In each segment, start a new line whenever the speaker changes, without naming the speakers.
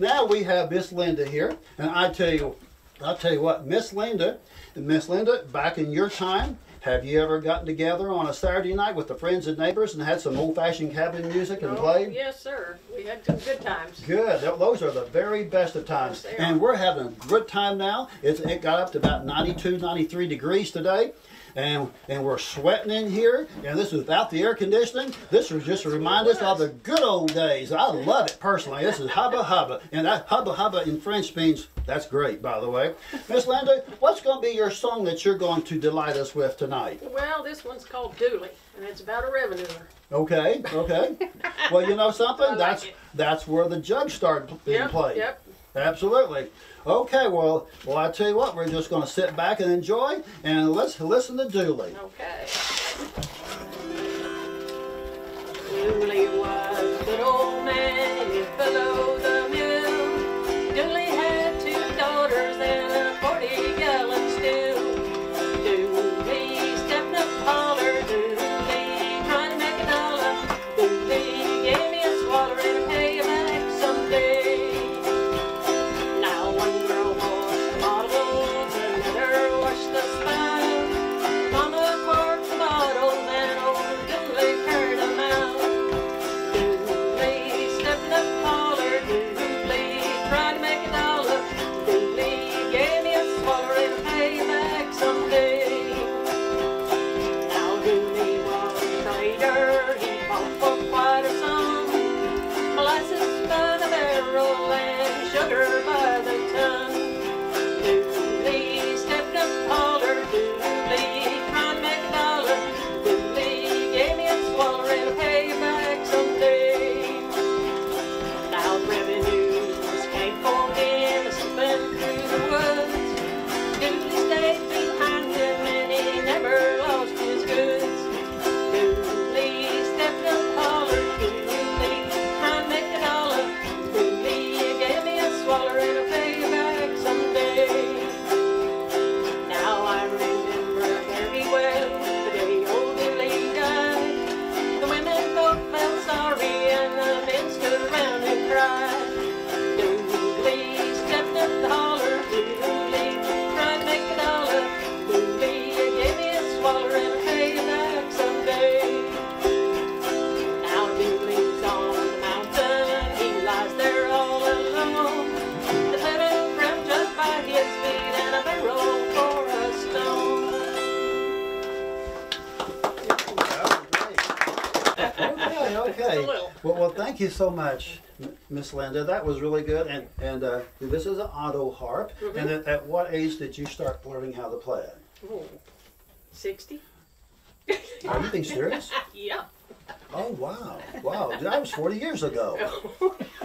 now we have Miss Linda here, and I tell you, I'll tell you what, Miss Linda, Miss Linda, back in your time, have you ever gotten together on a Saturday night with the friends and neighbors and had some old-fashioned cabin music and
Oh,
played?
yes, sir. We had some good times.
Good. Those are the very best of times.
Yes,
and we're having a good time now. It's, it got up to about 92, 93 degrees today. And, and we're sweating in here, and this is without the air conditioning. This was just to remind us of the good old days. I love it personally. This is hubba hubba, and that hubba hubba in French means that's great, by the way. Miss Linda, what's going to be your song that you're going to delight us with tonight?
Well, this one's called Dooley, and it's about a revenuer.
Okay, okay. well, you know something?
Like
that's
it.
that's where the judge started being
Yep,
played.
yep.
Absolutely. Okay, well, well, I tell you what, we're just going to sit back and enjoy, and let's listen to Dooley.
Okay. Dooley was a good old man,
Okay, okay. Well, well, thank you so much, Miss Linda. That was really good. And and uh, this is an auto harp.
Mm-hmm.
And at, at what age did you start learning how to play it?
Oh, 60?
Are you being serious?
Yeah.
Oh wow, wow! That was forty years ago.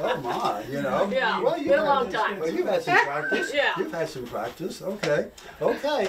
Oh my, you know.
Yeah,
Well, you've
been a long time.
Well, you've had some practice.
Yeah.
You've had some practice. Okay, okay.